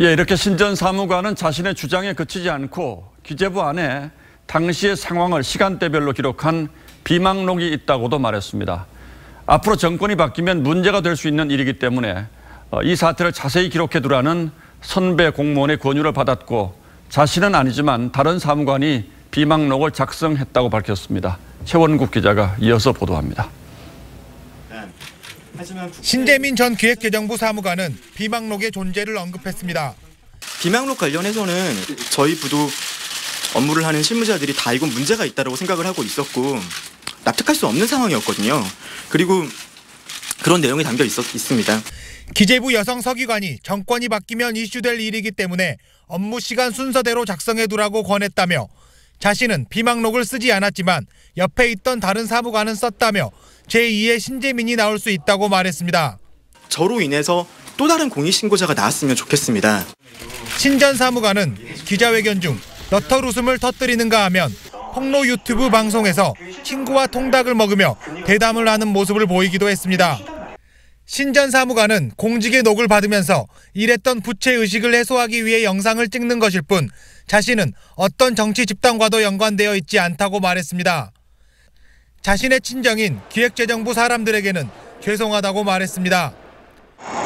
예, 이렇게 신전 사무관은 자신의 주장에 그치지 않고 기재부 안에 당시의 상황을 시간대별로 기록한 비망록이 있다고도 말했습니다. 앞으로 정권이 바뀌면 문제가 될 수 있는 일이기 때문에 어, 이 사태를 자세히 기록해 두라는 선배 공무원의 권유를 받았고 자신은 아니지만 다른 사무관이 비망록을 작성했다고 밝혔습니다. 최원국 기자가 이어서 보도합니다. 신재민 전 기획재정부 사무관은 비망록의 존재를 언급했습니다. 비망록 관련해서는 저희 부도 업무를 하는 실무자들이 다 이건 문제가 있다고 생각을 하고 있었고 납득할 수 없는 상황이었거든요. 그리고 그런 내용이 담겨 있었, 있습니다. 기재부 여성 서기관이 정권이 바뀌면 이슈될 일이기 때문에 업무 시간 순서대로 작성해두라고 권했다며 자신은 비망록을 쓰지 않았지만 옆에 있던 다른 사무관은 썼다며 제2의 신재민이 나올 수 있다고 말했습니다. 저로 인해서 또 다른 공익신고자가 나왔으면 좋겠습니다. 신전 사무관은 기자회견 중 너털 웃음을 터뜨리는가 하면 폭로 유튜브 방송에서 친구와 통닭을 먹으며 대담을 하는 모습을 보이기도 했습니다. 신전 사무관은 공직의 녹을 받으면서 일했던 부채 의식을 해소하기 위해 영상을 찍는 것일 뿐 자신은 어떤 정치 집단과도 연관되어 있지 않다고 말했습니다. 자신의 친정인 기획재정부 사람들에게는 죄송하다고 말했습니다.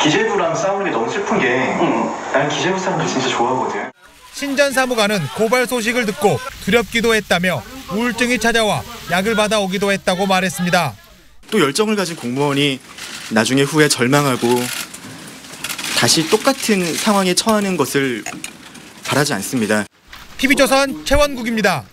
기재부랑 싸우는 게 너무 슬픈 게 나는 기재부 사람들 진짜 좋아하거든. 신전 사무관은 고발 소식을 듣고 두렵기도 했다며 우울증이 찾아와 약을 받아오기도 했다고 말했습니다. 또 열정을 가진 공무원이 나중에 후에 절망하고 다시 똑같은 상황에 처하는 것을 바라지 않습니다. TV조선 최원국입니다.